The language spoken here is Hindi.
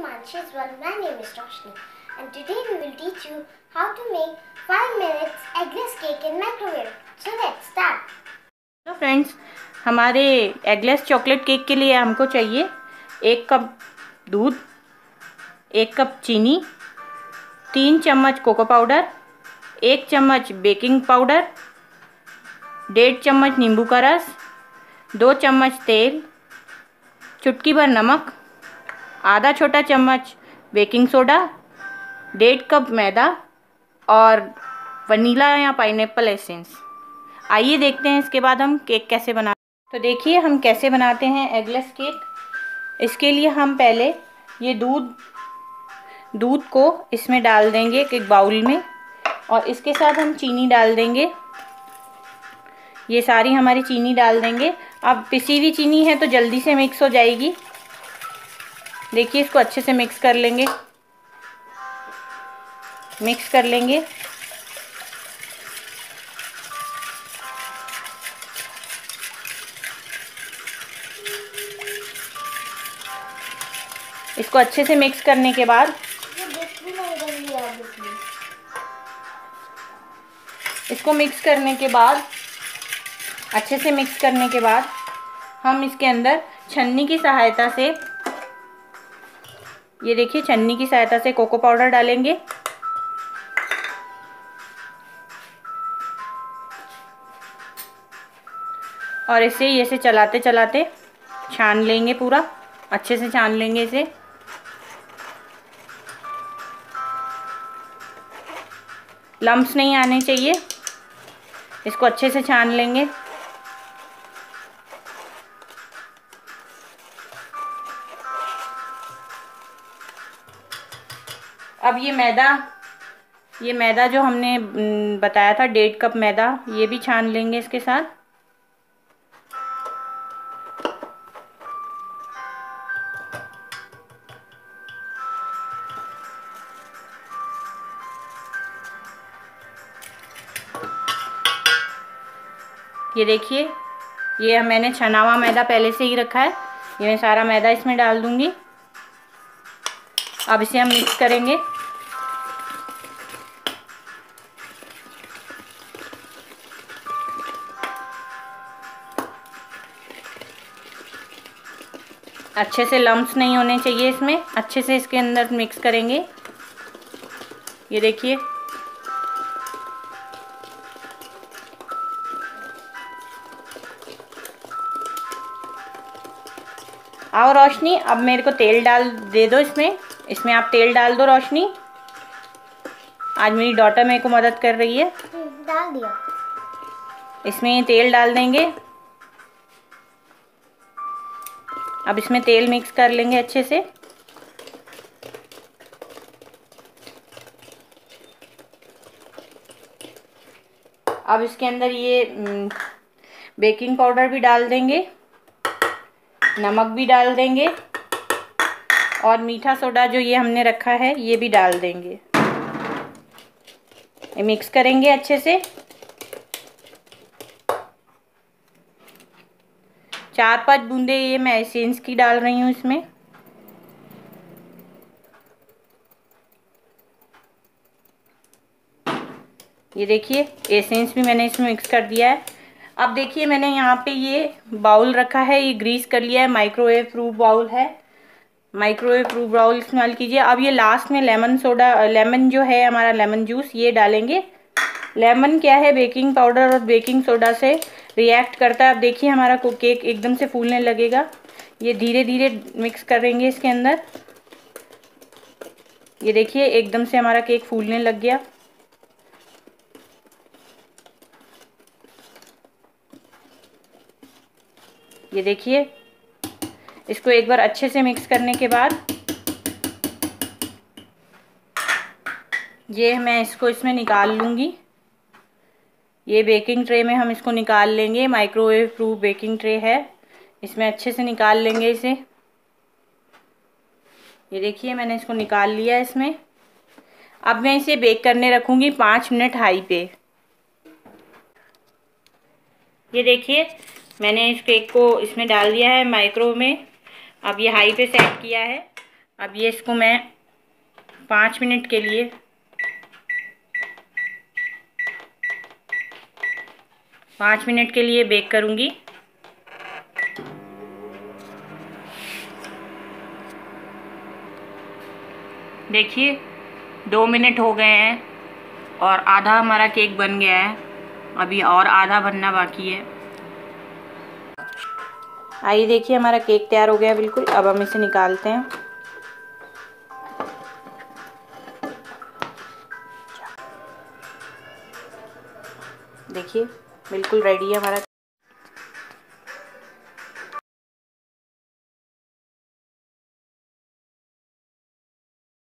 Himanshi as well. My name is Roshni and today we will teach you how to make 5 minutes eggless cake in microwave. So let's start. तो फ्रेंड्स हमारे एगलेस चॉकलेट केक के लिए हमको चाहिए एक कप दूध एक कप चीनी तीन चम्मच कोको पाउडर एक चम्मच बेकिंग पाउडर डेढ़ चम्मच नींबू का रस दो चम्मच तेल चुटकी भर नमक आधा छोटा चम्मच बेकिंग सोडा, डेढ़ कप मैदा और वनीला या पाइनएप्पल एसेंस। आइए देखते हैं इसके बाद हम केक कैसे बना तो देखिए हम कैसे बनाते हैं एगलेस केक। इसके लिए हम पहले ये दूध दूध को इसमें डाल देंगे एक बाउल में और इसके साथ हम चीनी डाल देंगे। ये सारी हमारी चीनी डाल देंगे। अब पिसी हुई चीनी है तो जल्दी से मिक्स हो जाएगी। देखिए, इसको अच्छे से मिक्स कर लेंगे। मिक्स कर लेंगे। इसको अच्छे से मिक्स करने के बाद इसको मिक्स करने के बाद, अच्छे से मिक्स करने के बाद, हम इसके अंदर छन्नी की सहायता से ये देखिए, छन्नी की सहायता से कोको पाउडर डालेंगे। और इसे ये से चलाते चलाते छान लेंगे पूरा, अच्छे से छान लेंगे इसे। लम्ब्स नहीं आने चाहिए, इसको अच्छे से छान लेंगे। अब ये मैदा ये मैदा जो हमने बताया था, डेढ़ कप मैदा, ये भी छान लेंगे इसके साथ। ये देखिए, ये मैंने छना हुआ मैदा पहले से ही रखा है। ये मैं सारा मैदा इसमें डाल दूँगी। अब इसे हम मिक्स करेंगे। अच्छे से लम्ब्स नहीं होने चाहिए इसमें। अच्छे से इसके अंदर मिक्स करेंगे। ये देखिए। आओ रोशनी, अब मेरे को तेल डाल दे दो इसमें। इसमें आप तेल डाल दो रोशनी। आज मेरी डॉटर मेरे को मदद कर रही है। डाल दिया। इसमें ये तेल डाल देंगे। अब इसमें तेल मिक्स कर लेंगे अच्छे से। अब इसके अंदर ये बेकिंग पाउडर भी डाल देंगे। नमक भी डाल देंगे। और मीठा सोडा जो ये हमने रखा है, ये भी डाल देंगे। ये मिक्स करेंगे अच्छे से। चार पाँच बूंदे ये मैं एसेंस की डाल रही हूँ इसमें। ये देखिए एसेंस भी मैंने इसमें मिक्स कर दिया है। अब देखिए मैंने यहाँ पे ये बाउल रखा है, ये ग्रीस कर लिया है माइक्रोवेव प्रूफ बाउल है। माइक्रोवेव प्रूफ बाउल इस्तेमाल कीजिए। अब ये लास्ट में लेमन सोडा लेमन जो है हमारा लेमन जूस ये डालेंगे। लेमन क्या है? बेकिंग पाउडर और बेकिंग सोडा से रिएक्ट करता है। अब देखिए हमारा केक एकदम से फूलने लगेगा। ये धीरे धीरे मिक्स करेंगे इसके अंदर। ये देखिए, एकदम से हमारा केक फूलने लग गया। ये देखिए इसको एक बार अच्छे से मिक्स करने के बाद ये मैं इसको इसमें निकाल लूँगी। ये बेकिंग ट्रे में हम इसको निकाल लेंगे। माइक्रोवेव प्रूफ बेकिंग ट्रे है। इसमें अच्छे से निकाल लेंगे इसे। ये देखिए, मैंने इसको निकाल लिया इसमें। अब मैं इसे बेक करने रखूँगी पाँच मिनट हाई पे। ये देखिए, मैंने इस केक को इसमें डाल दिया है माइक्रो में। अब ये हाई पे सेट किया है। अब ये इसको मैं पाँच मिनट के लिए पाँच मिनट के लिए बेक करूँगी। देखिए, दो मिनट हो गए हैं और आधा हमारा केक बन गया है। अभी और आधा बनना बाकी है। आइए देखिए, हमारा केक तैयार हो गया बिल्कुल। अब हम इसे निकालते हैं। देखिए, बिल्कुल रेडी है हमारा